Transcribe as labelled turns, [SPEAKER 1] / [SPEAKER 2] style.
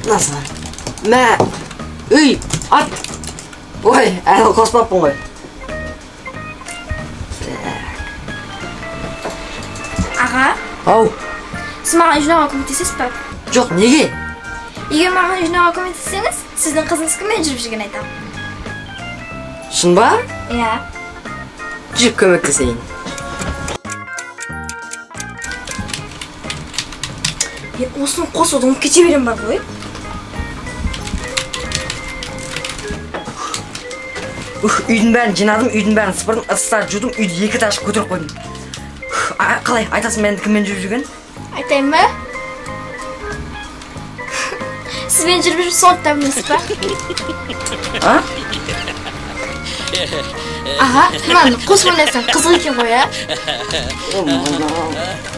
[SPEAKER 1] Nasıl? Mә, үй, ат. Ой, әлі қоспаппын ғой.
[SPEAKER 2] Аға,
[SPEAKER 1] Ау,
[SPEAKER 2] сіз маған жинауға көмектесесіз ба?
[SPEAKER 1] жоқ, неге?
[SPEAKER 2] Егер маған жинауға көмектессеңіз, сіздің қызыңыз кіммен жүріп жүргенін айтамын.
[SPEAKER 1] Шын ба?
[SPEAKER 2] Иә.
[SPEAKER 1] Жүр көмектесейін.
[SPEAKER 2] Осыны қосуды ұмытып кете берем бар ғой.
[SPEAKER 1] Үйдің бәрін жинадым, үйдің бәрін сыпырдым, ыдыстарды жудым, үйді екі этаж көтеріп қойдым. Қалай, айтасың мен кіммен жүріп жүрген?
[SPEAKER 2] Айтайын ба? Сізбен жүріп жүріп соны білесіз ба?
[SPEAKER 1] А?
[SPEAKER 2] Аға, мынаны қосып ойнасаң қызық екен ғой, ә?
[SPEAKER 1] Мынау.